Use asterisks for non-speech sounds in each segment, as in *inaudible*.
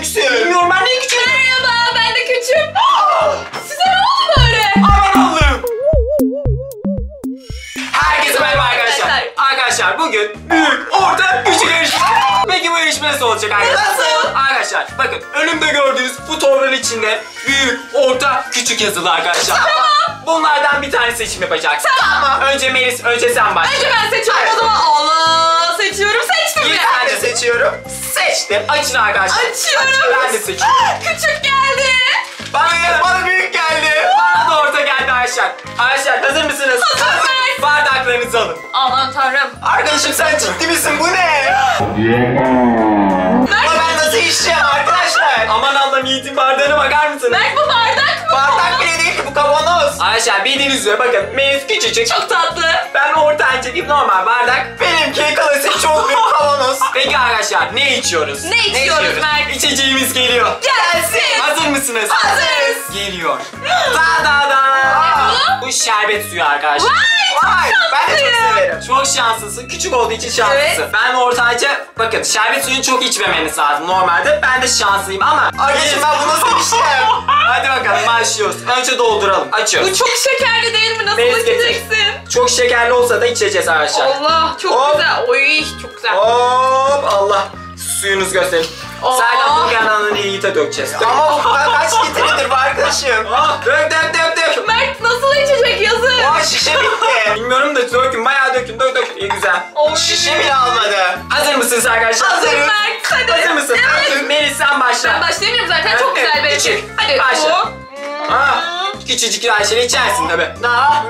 küçüksün? Bilmiyorum ben ne küçüğüm. Merhaba ben de küçüğüm. Size ne oldu böyle? Aman Allah'ım. Herkese merhaba arkadaşlar. Arkadaşlar. Bugün büyük, orta, küçük yarışma. Peki bu yarışma nasıl olacak arkadaşlar? Nasıl? Arkadaşlar bakın önümde gördüğünüz bu torbanın içinde büyük, orta, küçük yazılı arkadaşlar. Tamam. Bunlardan bir tane seçim yapacaksın. Tamam. Önce Melis, önce sen başla. Önce ben seçiyorum o zaman. Allah seçiyorum seçtim ben de seçiyorum. Seçtim. Açın arkadaşlar. Açıyorum. Açın, Ben de seçiyorum. Küçük geldi. Bana. Bana büyük geldi. Bana da orta geldi arkadaşlar. Arkadaşlar hazır mısınız? Hazırız. Bardaklarınızı alın. Aman tanrım. Arkadaşım sen ciddi misin? Bu ne? Mert, Ama ben nasıl içeceğim arkadaşlar? Aman Allah'ım Yiğit'in bardağına bakar mısınız? Mert bu bardak mı? Bardak bile değil ki bu kavanoz. Arkadaşlar bildiğiniz üzere bakın Melis küçücük. Çok tatlı. Ben ortanca gibi normal bardak. Benimki klasik çok büyük kavanoz. Peki arkadaşlar ne içiyoruz? Ne içiyoruz Mert? İçeceğimiz geliyor. Gelsin. Hazır mısınız? Hazırız. Geliyor. Da da da. Bu? Bu şerbet suyu arkadaşlar. Vay ben de çok severim. Çok şanslısın. Küçük olduğu için şanslısın. Evet. Ben ortanca bakın şerbet suyunu çok içmemeniz lazım normalde. Ben de şanslıyım ama. Arkadaşım ben bunu içeceğim? *laughs* Hadi bakalım başlıyoruz. Önce dolduralım. Açıyoruz. Bu çok şekerli değil mi? Nasıl getir. içeceksin? Çok şekerli olsa da içeceğiz arkadaşlar. Allah çok Hop. güzel. Oy çok güzel. Hop Allah. Suyunuz gösterin. Oo. Zaten bu yandan Yiğit'e dökeceğiz. Dök. Ama bu kaç litredir bu arkadaşım? Ah, dök dök dök dök. Aa şişe bitti. Bilmiyorum da dökün bayağı dökün dök dök. İyi güzel. Oy. Şişe bile almadı. Hazır mısınız arkadaşlar? Hazır Mert. Hadi. Hazır mısın? Evet. Melis sen başla. Ben başlayamıyorum zaten. Çok güzel küçük. benimki. Hadi. Başla. o. Ah, küçücük Ayşe'yle içersin tabi. Daha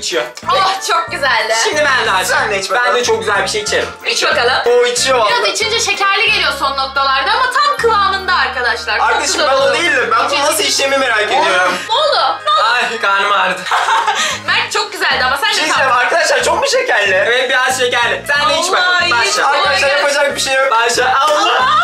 İçiyor. Oh çok güzeldi. Şimdi ben de açayım. Sen de iç Ben bakalım. de çok güzel bir şey içerim. İç bakalım. O içiyor. Biraz içince şekerli geliyor son noktalarda ama tam kıvamında arkadaşlar. Çok Arkadaşım güzel ben o oldu. değilim. Ben bunu iç, nasıl iç. içeceğimi merak ediyorum. Ne oldu? Ne oldu? Ay karnım ağrıdı. *laughs* Güzeldi ama sen Bir şey de diyeceğim tam. arkadaşlar çok mu şekerli? Evet biraz şekerli. Sen de iç Allah, bakalım. iyi. Başla. Arkadaşlar yapacak bir şey yok. Başla. Allah. *laughs*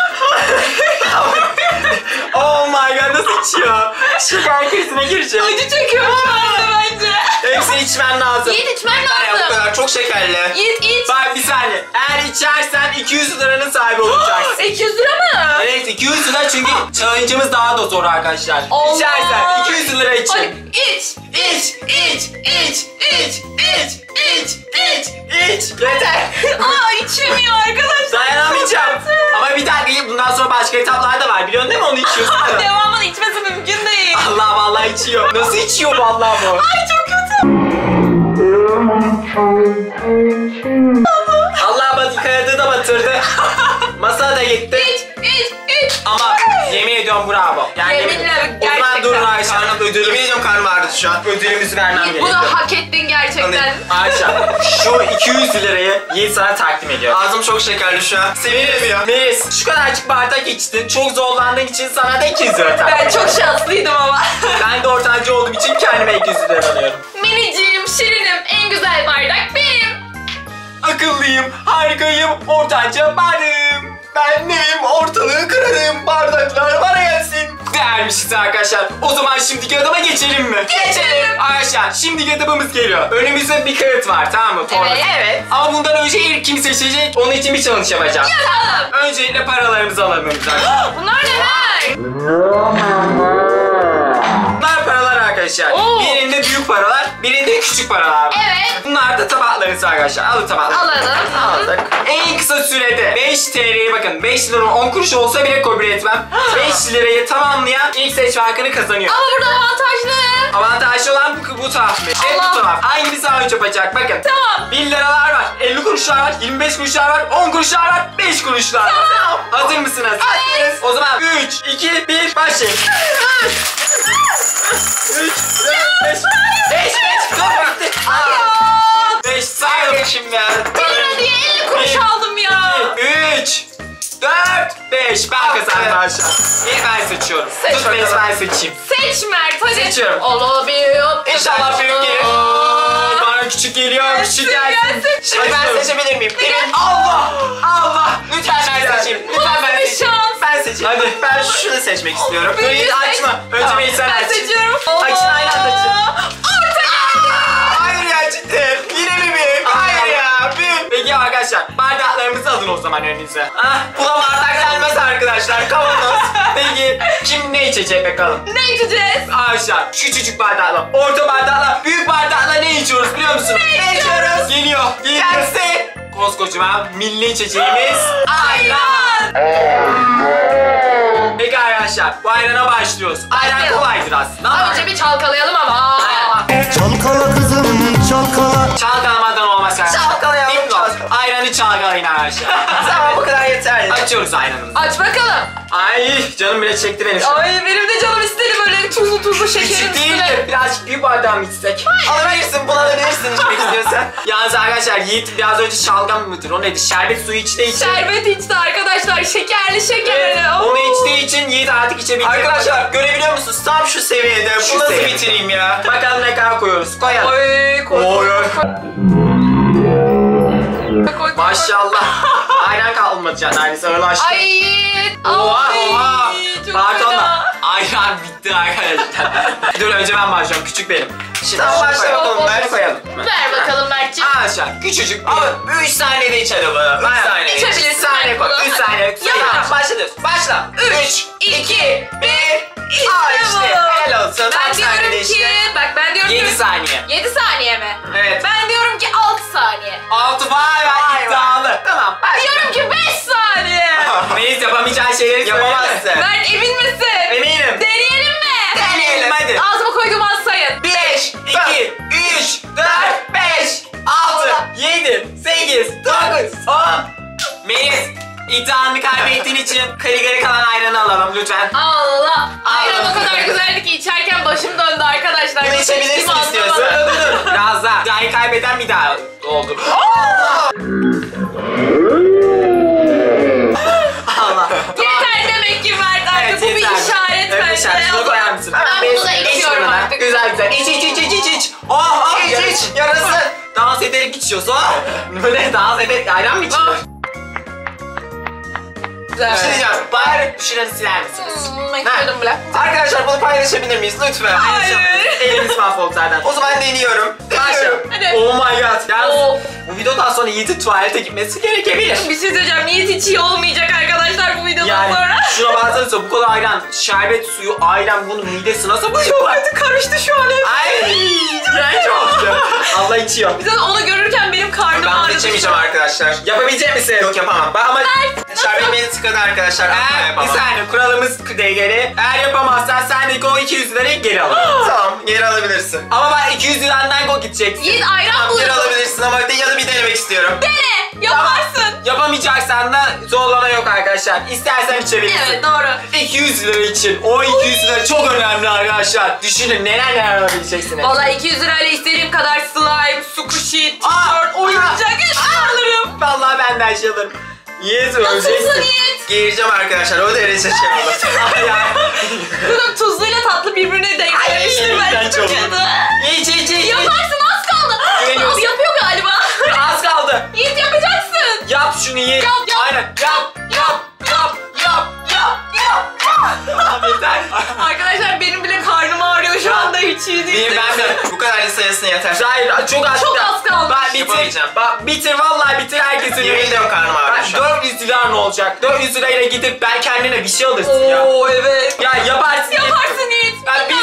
oh my god nasıl içiyor? Şeker krizine girecek. Acı çekiyor şu anda bence. Hepsini içmen lazım. Yiğit içmen Hayır bu lazım. kadar çok şekerli. Yiğit iç. Bak bir saniye. Eğer içersen 200 liranın sahibi olacaksın. 200 lira mı? Evet 200 lira çünkü challenge'ımız daha da zor arkadaşlar. Allah. İçersen 200 lira Hadi için. iç. İç, iç, iç, iç, iç, iç, iç, iç. Yeter. *laughs* Aa içemiyor arkadaşlar. Dayanamayacağım. Ama bir dakika bundan sonra başka etaplar da var. Biliyorsun değil mi onu içiyorsun? *laughs* Devamını içmesi mümkün değil. Allah vallahi içiyor. Nasıl içiyor vallahi bu? Ay çok kötü. Allah bak kağıdı da batırdı. *laughs* Masa da gitti. İç, iç, iç. Ama yemin ediyorum bravo. Yani Yeminle gerçekten. durun Ayşe. Karnım ödülüm. Yemin ediyorum karnım ağrıdı şu an. Ödülümüzü vermem gerekiyor. bunu hak ettin gerçekten. Ayşe şu 200 lirayı Yiğit sana takdim ediyor. Ağzım çok şekerli şu an. Sevinemiyor. Melis şu kadarcık bardak içtin. Çok zorlandığın için sana da 200 lira takdim Ben çok şanslıydım ama. *laughs* Ben de ortancı olduğum için kendime 200 lira alıyorum. Minicim, şirinim, en güzel bardak benim. Akıllıyım, harikayım, ortanca benim. Ben neyim ortalığı kırarım. Bardaklar Vermişiz arkadaşlar. O zaman şimdiki adıma geçelim mi? Geçelim. Arkadaşlar şimdiki adımımız geliyor. Önümüzde bir kağıt var tamam mı? Torba. Evet. Evet. Ama bundan önce ilk kim seçecek? Onun için bir challenge yapacağım. Yapalım. Öncelikle paralarımızı alalım önümüzden. *gasps* Bunlar neler? Bunlar paralar arkadaşlar. Oo. Birinde büyük paralar, birinde küçük paralar. Evet. Bunlar da tabaklarınız arkadaşlar. Alın tabakları. Alalım. Aldık. En kısa sürede 5 TL'yi bakın 5 lira 10 kuruş olsa bile kabul etmem. *gasps* 5 lirayı tamamlayan ilk seçme hakkını kazanıyor. Ama burada avantajlı. Avantajlı olan bu, bu taraf. Hep Allah. bu taraf. Hangimiz daha önce yapacak bakın. Tamam. 1 liralar var, 50 kuruşlar var, 25 kuruşlar var, 10 kuruşlar var, 5 kuruşlar var. Tamam. Hazır mısınız? Hazırız. O zaman 3, 2, 1 başlayın. 3, 4, 5, 5, 5, 4, 5 sayalım şimdi. 1 lira diye 50 kuruş Bir. aldım ya. 3, 4, 5. Ben kazandım aşağı. İlk ben seçiyorum. Seç Tut beni ben seçeyim. Seç Mert hadi. Seçiyorum. Olabiliyor. İnşallah büyük gelir. Bana küçük geliyor, küçük Gelsin, gelsin. gelsin. Şimdi ben seçebilir miyim? Benim Allah! Allah! Lütfen ben seçeyim. Lütfen ben bir seçeyim. ben seçeyim. Hadi. Ben şunu seçmek istiyorum. Dur açma. Önünüze. Ah, buna bardak gelmez arkadaşlar. Kavanoz. *laughs* Peki kim ne içecek bakalım? Ne içeceğiz? Aşağı küçücük bardakla, orta bardakla, büyük bardakla ne içiyoruz biliyor musunuz? Ne içiyoruz? Geliyor. Geliyor. Gelsin. Koskocaman milli içeceğimiz ayran. Peki arkadaşlar bu ayrana başlıyoruz. Ayran Başlayalım. kolaydır aslında ama Önce bir çalkalayalım ama. Çalkala kızım çalkala çalkalamadan olmaz çalkalayalım. Ayranı arkadaşlar. *laughs* Tamam bu kadar yeterli. Açıyoruz ayranımızı. Aç bakalım. Ay canım bile çekti beni. şu an. Ay benim de canım istedi böyle tuzlu tuzlu şekerin Küçük değil üstüne. de birazcık büyük bardağı mı içsek? Alabilirsin kullanabilirsin içmek istiyorsan. Yalnız arkadaşlar Yiğit biraz önce şalgam mıdır? O neydi? Şerbet suyu içtiği için. Şerbet içti arkadaşlar. Şekerli şekerli. Oo. Onu içtiği için Yiğit artık içebilecek. Arkadaşlar görebiliyor musunuz? Tam şu seviyede. Şu Bu nasıl seviyede. bitireyim ya? Bakalım ne kadar koyuyoruz. Koyalım. Oy koy Oy, koy oy. koy. Koy, koy, koy. Maşallah. Ayran kalmadı can aynısı ağırlaştı. Ay. Oha ay, oha. çok Pardon da ayran bitti arkadaşlar. *laughs* Dur önce ben başlıyorum küçük benim. Şimdi Tamam, başla bakalım, Mert. koyalım. Ver bakalım Mert'ciğim. Aşağı küçücük bir. Ama 3 saniyede içelim bunu. 3 saniyede. İçebilirsin. 3 saniye koy. 3 saniye. Yavaş. Başlıyoruz. Başla. 3, 2, 1. İşte Aa işte bu. helal olsun. Ben saniyede diyorum işte. ki, bak ben diyorum 7 ki saniye. 7 saniye mi? Evet. Ben diyorum ki 6 saniye. 6 vay Vay vay iddialı. Tamam. Diyorum ki 5 saniye. *laughs* Melis yapamayacağın şeyleri Yapamazsın. Mert emin misin? Eminim. Deneyelim mi? Deneyelim. Hadi. Ağzıma koyduğum az sayın. 5, 2, 3, 4, 5, 6, 7, 8, 9, 10. Melis, iddianı kaybettiğin için geri kalan ayranı alalım lütfen. Allah. Ayran Allah. o kadar güzeldi ki içerken başım döndü arkadaşlar. Bunu içebilirsin dur. Biraz daha. İddiayı kaybeden bir daha oldu. Allah. Yeter demek ki Mert artık Evet, bu bir yeter. işaret Evet, bence. işaret. Şunu koyar mısın? Ben bunu da iç içiyorum bunu da. artık. Güzel güzel. İç iç iç iç iç. Oh oh. İç, iç, yarası. Dans ederek içiyorsun. Oh. Böyle dans ederek ayran mı içiyorsun? Güzel. Bir şey diyeceğim. Bari şuranı siler misiniz? Hmm, istiyordum bile. Arkadaşlar bunu paylaşabilir miyiz lütfen? Hayır. Elimiz mahvoldu zaten. O zaman deniyorum. Başla. Deniyorum. Hadi. Oh my god. Yalnız Of. bu videodan sonra Yiğit'in tuvalete gitmesi gerekebilir. Bir şey söyleyeceğim. Niyet hiç iyi olmayacak arkadaşlar bu videodan Yani. Şuna baksanıza bu kadar ayran, şerbet suyu, ayran bunun midesi nasıl buluyor artık karıştı şu an hep. Ay iğrenç oldu. Allah içiyor. Zaten onu görürken benim karnım Ben bunu ağrıdı. içemeyeceğim arkadaşlar. Yapabilecek misin? Yok yapamam. Bak ama Şerbet beni tıkadı arkadaşlar. Eğer bir yapamam. saniye kuralımız dengeli. Eğer yapamazsan sendeki o 200 lirayı geri al. *gasps* Tamam geri alabilirsin. ama ben 200 lirandan go gideceksin. Yiğit ayran Tamam geri bulur. alabilirsin ama de, ya da bir denemek istiyorum. Dene. Yaparsın. Yapamayacaksan da zorlama yok arkadaşlar. İstersen içebilirsin. Evet doğru. 200 lira için o 200 lira çok önemli arkadaşlar. Düşünün neler neler alabileceksiniz. Valla 200 lirayla istediğim kadar slime, Aa, tişört, oyuncak alırım. Vallahi ben de her şey alırım. Nasılsın öleceksin. Yiğit? Geğireceğim arkadaşlar o derece şey oldu. Ay. Kızım tuzluyla tatlı birbirine denklemiştir Ay, ben. iğrenç Çok oldu. kötü. İç iç iç. Yaparsın az kaldı. Yapıyor galiba. Şunu ye. Yap, yap, Aynen. Yap yap yap yap yap yap. Tamam yeter. *laughs* Arkadaşlar benim bile karnım ağrıyor şu anda hiç iyi değil. Benim ben de. Bu kadar sayısına yeter. Hayır çok az. Çok az kaldı. Bak bitir. Yapamayacağım. Bak bitir vallahi bitir herkesin. Yemin ediyorum karnım ağrıyor şu an. 400 lira ne olacak? 400 lirayla gidip ben kendine bir şey alırsın ya. Oo evet. Ya yaparsın. Yaparsın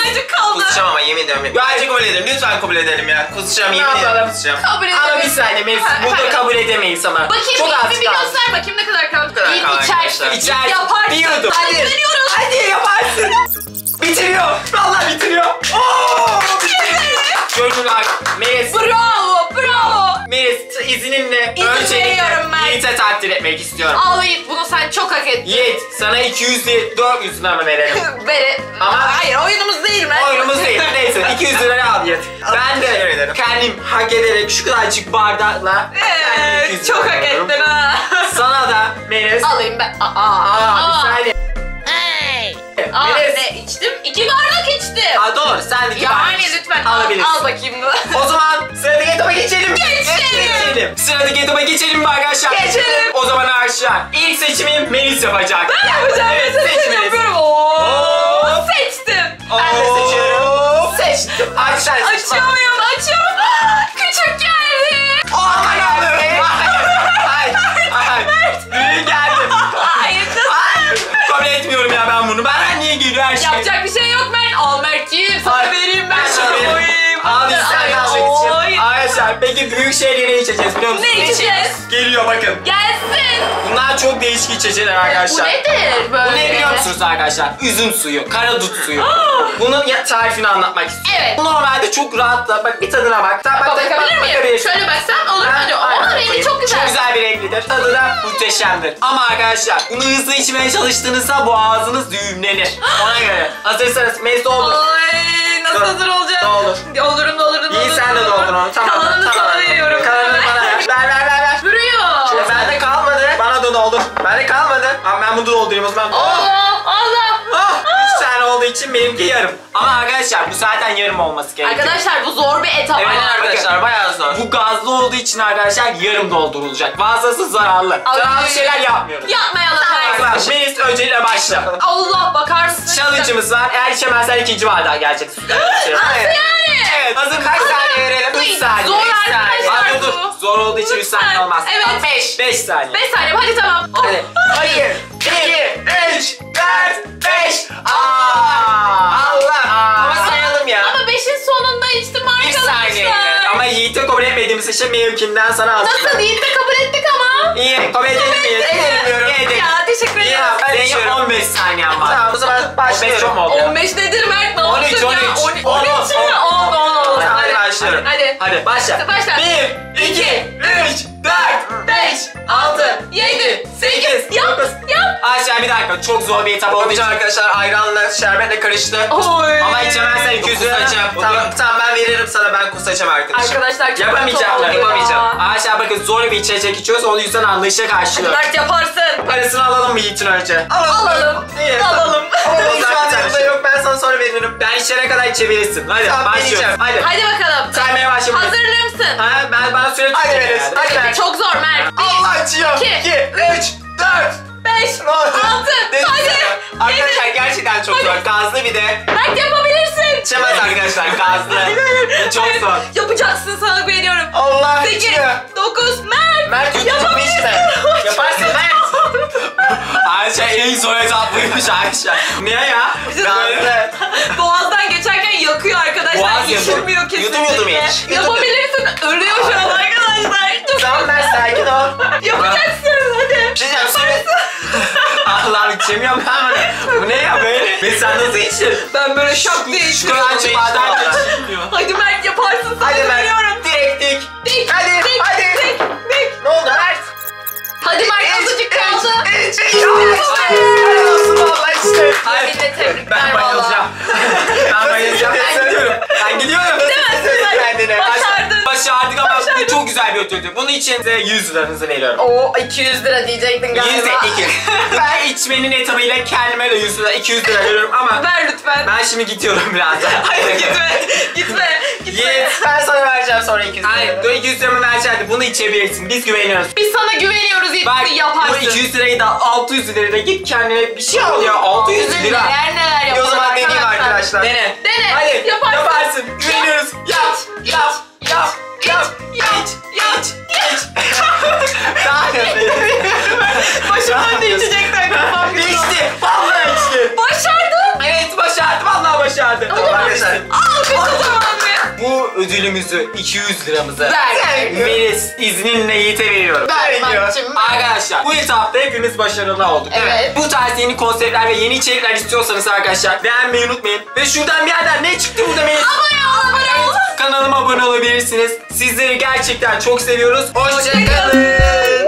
Birazcık kaldı. Kusacağım ama yemin ediyorum. Bence kabul edelim. Lütfen kabul edelim ya. Kusacağım Ne yemin ederim yapalım? kusacağım. Kabul edelim. Ama bir saniye Melis Ha, burada ha. kabul edemeyiz ama. Bakayım Çok az bir, kaldı. göster bakayım ne kadar kaldı. Kadar kaldı içer. arkadaşlar. İçer. Yaparsın. Bir yudum. Hadi. Deniyoruz. Hadi yaparsın. *laughs* bitiriyor. Vallahi bitiriyor. Oo, Gönül abi. Melis. Bravo bravo. Melis izninle İzin veriyorum ben. Yiğit'e takdir etmek istiyorum. Al Yiğit bunu sen çok hak ettin. Yiğit sana 200 değil 400 lira mı verelim? *laughs* Bere. Ama- kendim hak ederek şu kadarcık bardakla kendim 200 Evet, çok hak ettin ha. *laughs* Sana da Melis. Alayım ben. Aa, Aa, bir saniye. Hey. Aa, Melis. ne içtim? İki bardak içtim. Aa, doğru sen de iki yani bardak lütfen al, alabilirsin. al bakayım. O zaman sıradaki etaba geçelim. Geçelim. Geçelim. Sıradaki etaba geçelim mi arkadaşlar? Geçelim. O zaman arkadaşlar ilk seçimi Melis yapacak. Ben yapacağım. Evet, Evet, seç Melis. yapıyorum. Oo, Oo. seçtim. Ben de seçiyorum. Seçtim. Aç sen seç. Açamıyorum, Peki büyük şeyleri ne içeceğiz biliyor musunuz? Ne içeceğiz? Geliyor bakın. Gelsin. Bunlar çok değişik içecekler Bu arkadaşlar. nedir böyle? Bu ne biliyor musunuz arkadaşlar? Üzüm suyu, karadut suyu. *gasps* Bunun ya- tarifini anlatmak istiyorum. Evet. Bu normalde çok rahat da bak bir tadına bak. Bak, bak, bak, Bakabilir miyim? bakabilirsin. Şöyle baksam olur mu? Ha, Aa aynen. rengi çok güzel. Çok güzel bir renklidir. Tadı da muhteşemdir. Ama arkadaşlar bunu hızlı içmeye çalıştığınızda boğazınız düğümlenir. *gasps* Ona göre. Hazırsanız mezde olur. Ay nasıl Dur. hazır olacağım? Doldur. Olurum dolurum İyi sen de doldur onu. Tamam. Kalanını tamam. sana veriyorum. Kalanını bana ver. *laughs* Ver ver ver. ver. Duruyor. E, bende kalmadı. Bana da doldur. Bende kalmadı. Ama ben bunu doldurayım o zaman. Allah Allah. Ah, üç tane olduğu için benimki yarım. Ama arkadaşlar bu zaten yarım olması gerekiyor. Arkadaşlar bu zor bir etap. Evet arkadaşlar bayağı zor. Bu gazlı olduğu için arkadaşlar yarım doldurulacak. Fazlası zararlı. Ay. Zararlı şeyler yapmıyoruz. Yapmayalım. Arkadaşlar Melis öncelikle başla. Allah bakarsın. Challenge'ımız var. Eğer içemezsen ikinci bardağa geleceksin. *laughs* Nasıl yani? Evet. Hazır kaç saniye verelim? 3 saniye. Zor arkadaşlar bu. Zor olduğu için 3 saniye olmaz. Evet. 5. 5 saniye. 5 saniye hadi tamam. Hadi. Hayır. 2, 3, 4, 5. Allah. Ama sayalım ya. Ama 5'in sonunda içtim Bir arkadaşlar. saniye. Ama Yiğit'i kabul etmediğimiz için benimkinden sana aldım. Nasıl değil de kabul ettik ama. İyi. Kabul edelim? Edelim. Edelim. Ya teşekkür ederim. abi, ben içiyorum. 15 saniyen var. Tamam o zaman başlıyorum. 15 çok mu oldu ya? 15 nedir Mert? Başlıyorum. Hadi. Hadi başla. Başla. 1, 2, 3, 4, 5, 6, 7, 8, Yap 9. yap. Aşağı bir dakika çok zor bir etap olduğu için arkadaşlar ayranla şerbetle karıştı. Oy. Ama içemezsen 200 lira. Tamam, tamam ben veririm sana ben kusacağım arkadaşım. Arkadaşlar çok Yapamayacağım kötü ben oldu yapamayacağım. ya. Arkadaşlar bakın zor bir içecek içiyoruz o yüzden anlayışla karşılıyorum. Mert yaparsın. Parasını alalım mı Yiğit'in önce? Alalım. İyi, Alalım. Alalım şu an yanımda yok ben sana sonra veririm. Ben içene kadar içebilirsin. Hadi Tamam, ben başlıyoruz. Hadi. Hadi bakalım. Saymaya başlayalım. Hazırlı mısın? Ha ben bana süre Hadi Melis, yani. hadi Mert. Çok zor Mert. Allah açıyor. İki, 2, 3, 4. 5, Ne oldu? 6, Deniz hadi. Arkadaşlar gerçekten çok zor. Gazlı bir de. Mert yapabilirsin. İçemez arkadaşlar gazlı. Çok zor. Yapacaksın sana güveniyorum. Allah 8, açıyor. 9, Mert. Mert yuttu mu içme. En zor etapıymış Ayşe. Niye ya? Gazlı. *laughs* Boğazdan geçerken yakıyor arkadaşlar. Boğaz yanıyor. Düşürmüyor kesinlikle. Yudum yudum iç. Yudum Yapabilirsin. Ölüyor şu an arkadaşlar. Tamam ben sakin ol. Yapacaksın hadi. Bir şey diyeceğim. *laughs* Allah'ım içemiyorum ben bunu. Bu ne ya böyle? Ve sen nasıl içtin? Ben böyle şok diye Şu içiyorum. kadar içmiyor. Hadi Mert yaparsın Hadi. Mert. Direkt dik. Ödüldü. Bunun için size 100 liranızı veriyorum. Oo 200 lira diyecektin galiba. 102. *laughs* ben içmenin etabıyla kendime de 100 lira, 200 lira veriyorum ama Ver lütfen. ben şimdi gidiyorum birazdan. *laughs* Hayır gitme. Gitme. Gitme. Yiğit. Ben sana vereceğim sonra 200 Hayır, dur 200 liramı vereceğim. Bunu içebilirsin. Biz güveniyoruz. Biz sana güveniyoruz Bak Yiğit. bu Yaparsın. 200 lirayı da 600 lirayı da git kendine bir şey al ya. 600 lira. Neler neler yapalım o zaman deneyeyim arkadaşlar. Dene. Dene. Hadi Yaparsın. yaparsın. Güveniyoruz. Yap. Yap. Yap. Yap. Yap. Yap. Yap. Daha Başımdan değişecekten kafam. İçti. Vallahi içti. Başardın. Evet başardı. Vallahi başardı. Tamam arkadaşlar. Alkış o zaman be. Bu ödülümüzü 200 liramızı Ver. Melis izninle Yiğit'e veriyorum. Ver. Mert'cim. Arkadaşlar bu etapta hepimiz başarılı olduk. Evet. Bu tarz yeni konseptler ve yeni içerikler istiyorsanız arkadaşlar beğenmeyi unutmayın. Ve şuradan bir yerden ne çıktı burada Melis? Ol, abone ol. Kanalıma abone olabilirsiniz. Sizleri gerçekten çok seviyoruz. Hoşçakalın.